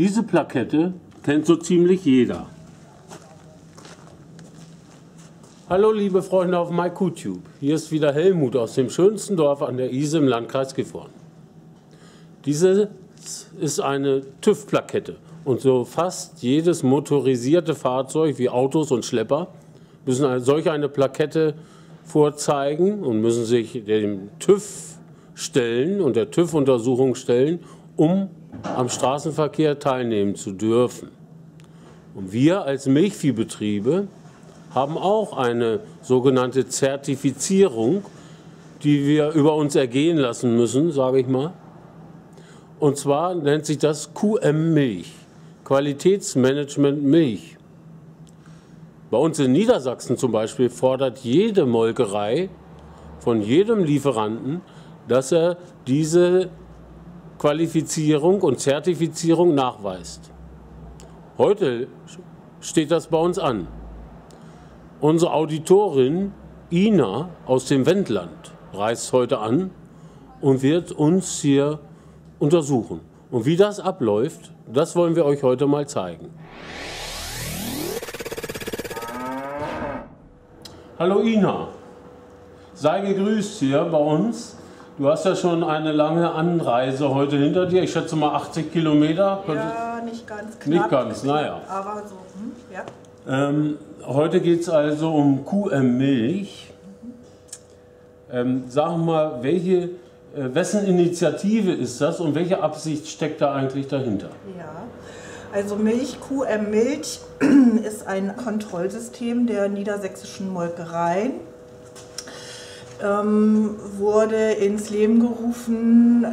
Diese Plakette kennt so ziemlich jeder. Hallo liebe Freunde auf MyQTube. Hier ist wieder Helmut aus dem schönsten Dorf an der Ise im Landkreis Gifhorn. Diese ist eine TÜV-Plakette und so fast jedes motorisierte Fahrzeug wie Autos und Schlepper müssen eine, solch eine Plakette vorzeigen und müssen sich dem TÜV stellen und der TÜV-Untersuchung stellen, um am Straßenverkehr teilnehmen zu dürfen. Und wir als Milchviehbetriebe haben auch eine sogenannte Zertifizierung, die wir über uns ergehen lassen müssen, sage ich mal. Und zwar nennt sich das QM Milch, Qualitätsmanagement Milch. Bei uns in Niedersachsen zum Beispiel fordert jede Molkerei von jedem Lieferanten, dass er diese Qualifizierung und Zertifizierung nachweist. Heute steht das bei uns an. Unsere Auditorin Ina aus dem Wendland reist heute an und wird uns hier untersuchen. Und wie das abläuft, das wollen wir euch heute mal zeigen. Hallo Ina, sei gegrüßt hier bei uns. Du hast ja schon eine lange Anreise heute hinter dir. Ich schätze mal 80 Kilometer. Ja, nicht ganz knapp. Nicht ganz, naja. Aber so, hm, ja. Ähm, heute geht es also um QM Milch. Ähm, sag mal, welche äh, wessen Initiative ist das und welche Absicht steckt da eigentlich dahinter? Ja, also Milch, QM Milch ist ein Kontrollsystem der niedersächsischen Molkereien. Ähm, wurde ins Leben gerufen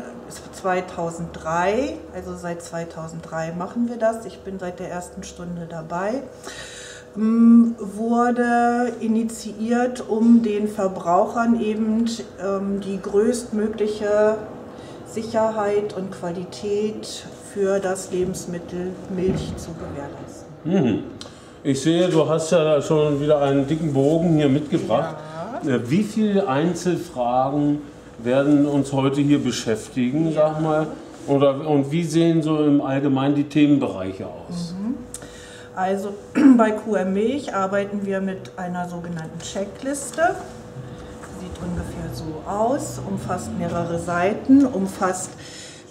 2003, also seit 2003 machen wir das. Ich bin seit der ersten Stunde dabei. Ähm, wurde initiiert, um den Verbrauchern eben ähm, die größtmögliche Sicherheit und Qualität für das Lebensmittel Milch zu gewährleisten. Mhm. Ich sehe, du hast ja schon wieder einen dicken Bogen hier mitgebracht. Ja. Äh, Wie viele Einzelfragen werden uns heute hier beschäftigen, sag mal? Oder, und wie sehen so im Allgemeinen die Themenbereiche aus? Also bei QM Milch arbeiten wir mit einer sogenannten Checkliste. Sieht ungefähr so aus, umfasst mehrere Seiten, umfasst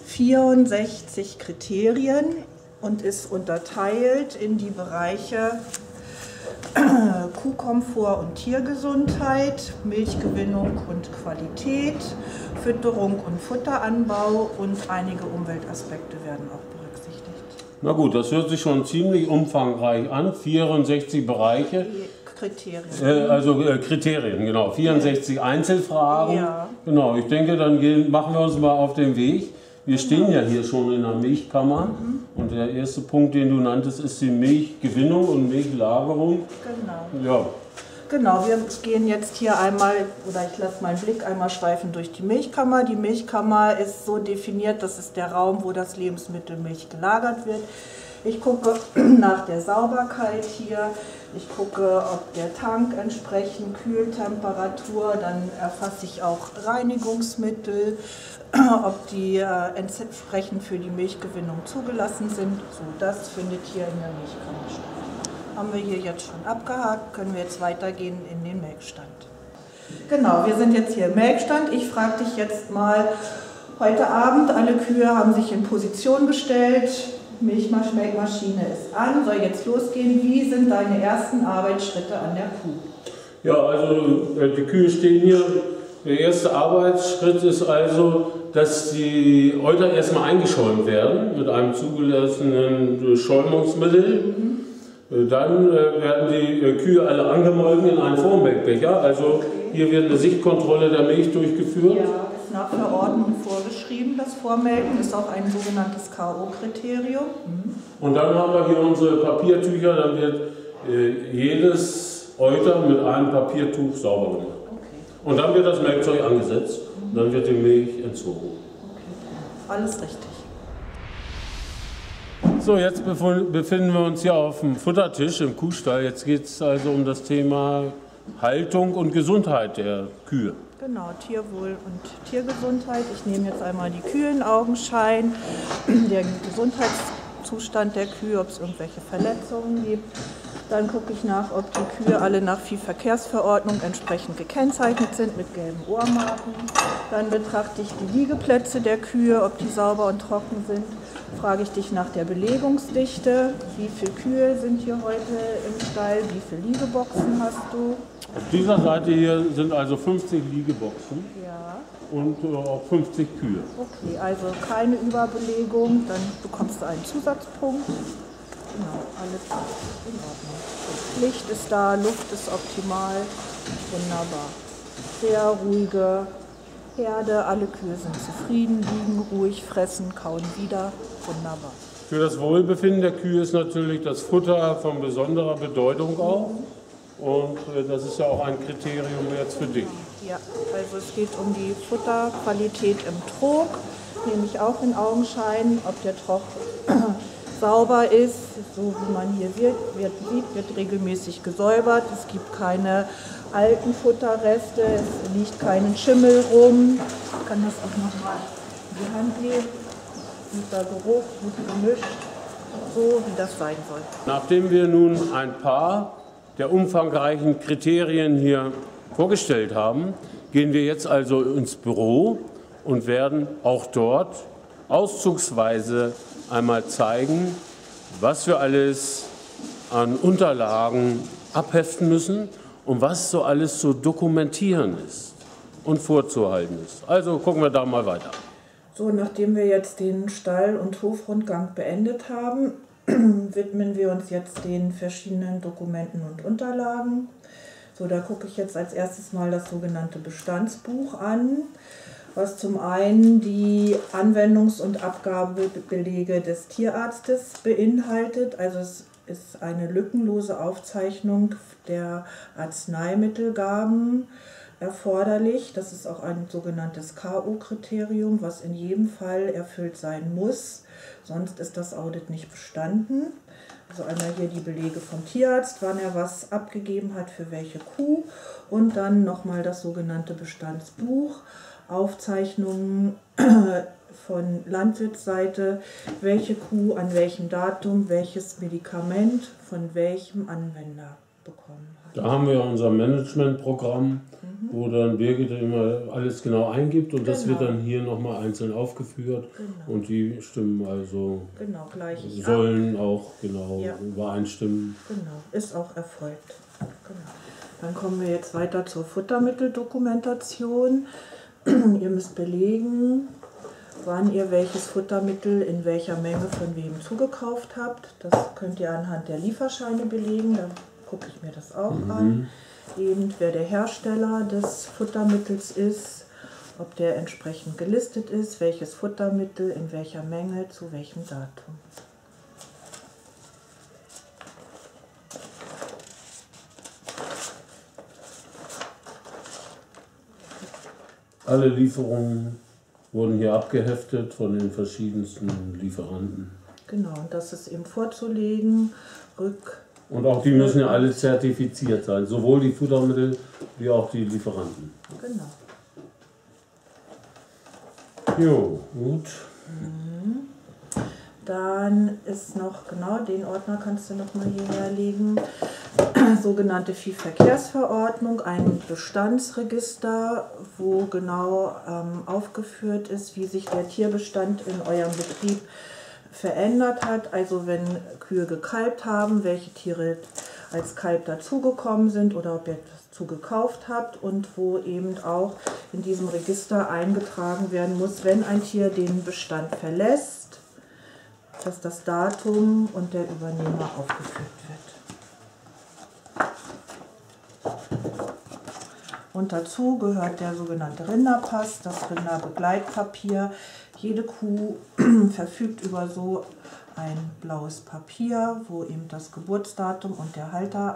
64 Kriterien und ist unterteilt in die Bereiche Kuhkomfort und Tiergesundheit, Milchgewinnung und Qualität, Fütterung und Futteranbau und einige Umweltaspekte werden auch berücksichtigt. Na gut, das hört sich schon ziemlich umfangreich an. 64 Bereiche, Kriterien. äh, also äh, Kriterien, genau. 64 Einzelfragen. Ja. Genau, ich denke, dann gehen, machen wir uns mal auf den Weg. Wir stehen ja hier schon in der Milchkammer und der erste Punkt, den du nanntest, ist die Milchgewinnung und Milchlagerung. Genau. Ja, Genau, wir gehen jetzt hier einmal, oder ich lasse meinen Blick einmal schweifen durch die Milchkammer. Die Milchkammer ist so definiert, das ist der Raum, wo das Lebensmittel Milch gelagert wird. Ich gucke nach der Sauberkeit hier, ich gucke, ob der Tank entsprechend Kühltemperatur, dann erfasse ich auch Reinigungsmittel, ob die äh, entsprechend für die Milchgewinnung zugelassen sind. So, das findet hier in der Milchkammer statt haben wir hier jetzt schon abgehakt, können wir jetzt weitergehen in den Melkstand. Genau, wir sind jetzt hier im Melkstand. Ich frage dich jetzt mal, heute Abend, alle Kühe haben sich in Position gestellt, Milchmaschine ist an, soll jetzt losgehen. Wie sind deine ersten Arbeitsschritte an der Kuh? ja also äh, die Kühe stehen hier. Der erste Arbeitsschritt ist also, dass die Euter erstmal eingeschäumt werden mit einem zugelassenen Schäumungsmittel. Äh, Dann äh, werden die Kühe alle angemolken in einen Vormelkbecher. Also hier wird eine Sichtkontrolle der Milch durchgeführt. Ja, ist nach Verordnung vorgeschrieben. Das Vormelken ist auch ein sogenanntes K.O.-Kriterium. Und dann haben wir hier unsere Papiertücher. Dann wird äh, jedes Euter mit einem Papiertuch sauber gemacht. Okay, Und dann wird das Melkzeug angesetzt. Und dann wird die Milch entzogen. okay. Alles richtig. So, jetzt befinden wir uns hier auf dem Futtertisch im Kuhstall. Jetzt geht es also um das Thema Haltung und Gesundheit der Kühe. Genau, Tierwohl und Tiergesundheit. Ich nehme jetzt einmal die Kühe in Augenschein. Der Zustand der Kühe, ob es irgendwelche Verletzungen gibt. Dann gucke ich nach, ob die Kühe alle nach Viehverkehrsverordnung entsprechend gekennzeichnet sind mit gelben Ohrmarken. Dann betrachte ich die Liegeplätze der Kühe, ob die sauber und trocken sind. Frage ich dich nach der Belegungsdichte. Wie viele Kühe sind hier heute im Stall? Wie viele Liegeboxen hast du? Auf dieser Seite hier sind also 50 Liegeboxen Ja. und äh, auch 50 Kühe. Okay, also keine Überbelegung, dann bekommst du einen Zusatzpunkt. Genau, alles in Ordnung. Licht ist da, Luft ist optimal, wunderbar. Sehr ruhige Herde, alle Kühe sind zufrieden, liegen ruhig, fressen, kauen wieder, wunderbar. Für das Wohlbefinden der Kühe ist natürlich das Futter von besonderer Bedeutung auch. Und äh, das ist ja auch ein Kriterium jetzt für dich. Ja, also es geht um die Futterqualität im Trog, nehme ich auch in Augenschein, ob der Trog sauber ist, so wie man hier wird, wird, sieht, wird regelmäßig gesäubert. Es gibt keine alten Futterreste, es liegt keinen Schimmel rum. Ich kann das auch nochmal in die Hand nehmen. Guter Geruch, gut gemischt, so wie das sein soll. Nachdem wir nun ein paar der umfangreichen Kriterien hier vorgestellt haben, gehen wir jetzt also ins Büro und werden auch dort auszugsweise einmal zeigen, was wir alles an Unterlagen abheften müssen und was so alles zu dokumentieren ist und vorzuhalten ist. Also gucken wir da mal weiter. So, nachdem wir jetzt den Stall- und Hofrundgang beendet haben, widmen wir uns jetzt den verschiedenen Dokumenten und Unterlagen. So, da gucke ich jetzt als erstes mal das sogenannte Bestandsbuch an, was zum einen die Anwendungs- und Abgabebelege des Tierarztes beinhaltet. Also es ist eine lückenlose Aufzeichnung der Arzneimittelgaben erforderlich. Das ist auch ein sogenanntes KO-Kriterium, was in jedem Fall erfüllt sein muss. Sonst ist das Audit nicht bestanden. Also einmal hier die Belege vom Tierarzt, wann er was abgegeben hat für welche Kuh und dann nochmal das sogenannte Bestandsbuch, Aufzeichnungen von Landwirtsseite, welche Kuh an welchem Datum welches Medikament von welchem Anwender bekommen hat. Da haben wir unser Managementprogramm, wo dann Birgit immer alles genau eingibt und das wird Genau. dann hier nochmal einzeln aufgeführt Genau. und die Stimmen also Genau, gleich ich ab. sollen auch genau Ja. übereinstimmen. Genau, ist auch erfolgt. Genau. Dann kommen wir jetzt weiter zur Futtermitteldokumentation. ihr müsst belegen, wann ihr welches Futtermittel in welcher Menge von wem zugekauft habt. Das könnt ihr anhand der Lieferscheine belegen. Da gucke ich mir das auch an. Eben wer der Hersteller des Futtermittels ist, ob der entsprechend gelistet ist, welches Futtermittel in welcher Menge zu welchem Datum. Alle Lieferungen wurden hier abgeheftet von den verschiedensten Lieferanten. Genau, und das ist eben vorzulegen, rück. Und auch die müssen ja alle zertifiziert sein, sowohl die Futtermittel wie auch die Lieferanten. Genau. Jo, gut. Dann ist noch, genau, den Ordner kannst du noch mal hierher legen. Sogenannte Viehverkehrsverordnung, ein Bestandsregister, wo genau ähm, aufgeführt ist, wie sich der Tierbestand in eurem Betrieb verändert hat. Also wenn Kühe gekalbt haben, welche Tiere als Kalb dazugekommen sind oder ob ihr etwas zugekauft habt und wo eben auch in diesem Register eingetragen werden muss, wenn ein Tier den Bestand verlässt, dass das Datum und der Übernehmer aufgeführt wird. Und dazu gehört der sogenannte Rinderpass, das Rinderbegleitpapier. Jede Kuh verfügt über so ein blaues Papier, wo eben das Geburtsdatum und der Halter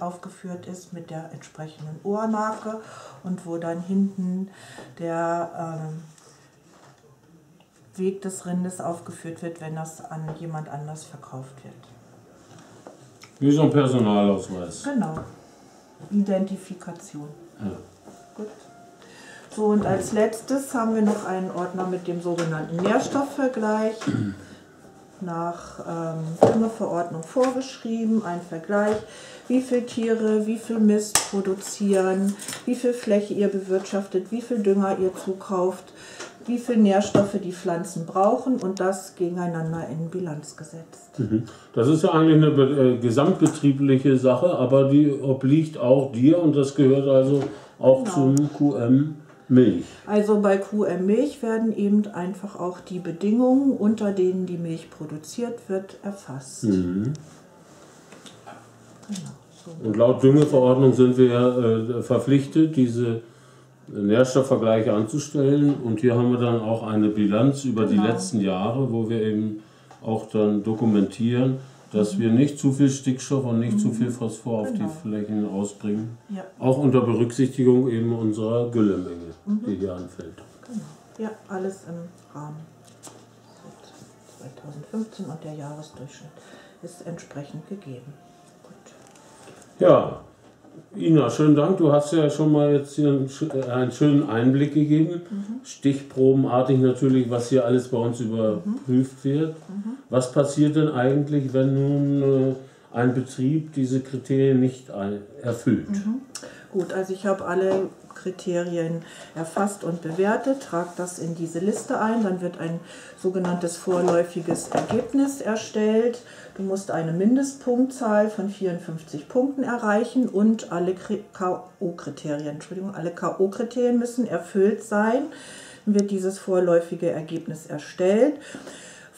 aufgeführt ist mit der entsprechenden Ohrmarke und wo dann hinten der ähm, Weg des Rindes aufgeführt wird, wenn das an jemand anders verkauft wird. Wie so ein Personalausweis. Genau. Identifikation. Gut. So, und als letztes haben wir noch einen Ordner mit dem sogenannten Nährstoffvergleich. Nach ähm, Düngeverordnung vorgeschrieben, ein Vergleich, wie viele Tiere, wie viel Mist produzieren, wie viel Fläche ihr bewirtschaftet, wie viel Dünger ihr zukauft, wie viel Nährstoffe die Pflanzen brauchen und das gegeneinander in Bilanz gesetzt. Mhm. Das ist ja eigentlich eine äh, gesamtbetriebliche Sache, aber die obliegt auch dir und das gehört also auch genau. zum QM Milch. Also bei QM Milch werden eben einfach auch die Bedingungen, unter denen die Milch produziert wird, erfasst. Mhm. Genau, so. Und laut Düngeverordnung sind wir äh, verpflichtet, diese Nährstoffvergleiche anzustellen. Und hier haben wir dann auch eine Bilanz über genau. die letzten Jahre, wo wir eben auch dann dokumentieren, dass wir nicht zu viel Stickstoff und nicht mhm. zu viel Phosphor genau. auf die genau. Flächen ausbringen. Ja. Auch unter Berücksichtigung eben unserer Güllemenge, mhm. die hier anfällt. Genau. Ja, alles im Rahmen. 2015 und der Jahresdurchschnitt ist entsprechend gegeben. Gut. Ja, Ina, schönen Dank. Du hast ja schon mal jetzt hier einen, schönen Einblick gegeben. Mhm. Stichprobenartig natürlich, was hier alles bei uns überprüft wird. Mhm. Was passiert denn eigentlich, wenn nun äh, ein Betrieb diese Kriterien nicht erfüllt? Mhm. Gut, also ich habe alle Kriterien erfasst und bewertet, trage das in diese Liste ein, dann wird ein sogenanntes vorläufiges Ergebnis erstellt. Du musst eine Mindestpunktzahl von 54 Punkten erreichen und alle K.O.-Kriterien, Entschuldigung, alle K.O.-Kriterien müssen erfüllt sein. Dann wird dieses vorläufige Ergebnis erstellt.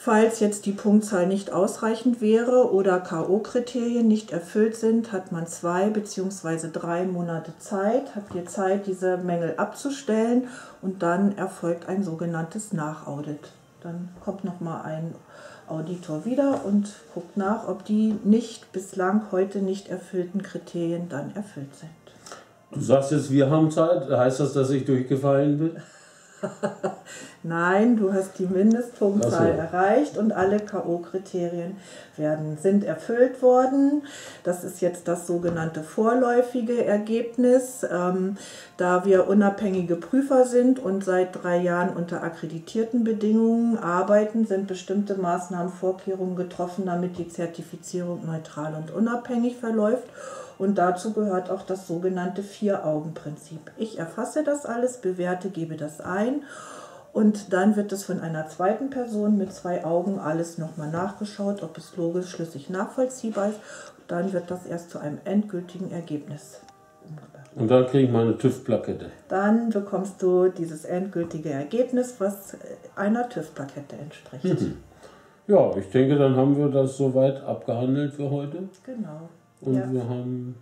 Falls jetzt die Punktzahl nicht ausreichend wäre oder K.O.-Kriterien nicht erfüllt sind, hat man zwei bzw. drei Monate Zeit, habt ihr Zeit, diese Mängel abzustellen und dann erfolgt ein sogenanntes Nachaudit. Dann kommt nochmal ein Auditor wieder und guckt nach, ob die nicht bislang heute nicht erfüllten Kriterien dann erfüllt sind. Du sagst jetzt, wir haben Zeit. Heißt das, dass ich durchgefallen bin? Nein, du hast die Mindestpunktzahl so. erreicht und alle K.O.-Kriterien sind erfüllt worden. Das ist jetzt das sogenannte vorläufige Ergebnis. Ähm, da wir unabhängige Prüfer sind und seit drei Jahren unter akkreditierten Bedingungen arbeiten, sind bestimmte Maßnahmen, Vorkehrungen getroffen, damit die Zertifizierung neutral und unabhängig verläuft. Und dazu gehört auch das sogenannte Vier-Augen-Prinzip. Ich erfasse das alles, bewerte, gebe das ein und dann wird es von einer zweiten Person mit zwei Augen alles nochmal nachgeschaut, ob es logisch, schlüssig, nachvollziehbar ist. Dann wird das erst zu einem endgültigen Ergebnis. Und dann kriege ich meine TÜV-Plakette. Dann bekommst du dieses endgültige Ergebnis, was einer TÜV-Plakette entspricht. Mhm. Ja, ich denke, dann haben wir das soweit abgehandelt für heute. Genau. Und ja. wir haben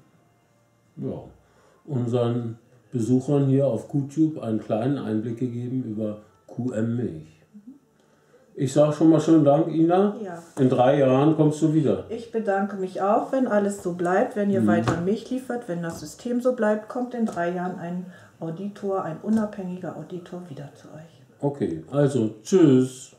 ja, unseren Besuchern hier auf YouTube einen kleinen Einblick gegeben über QM Milch. Ich sage schon mal schönen Dank, Ina. Ja. In drei Jahren kommst du wieder. Ich bedanke mich auch, wenn alles so bleibt, wenn ihr mhm. weiter Milch liefert, wenn das System so bleibt, kommt in drei Jahren ein Auditor, ein unabhängiger Auditor wieder zu euch. Okay, also tschüss.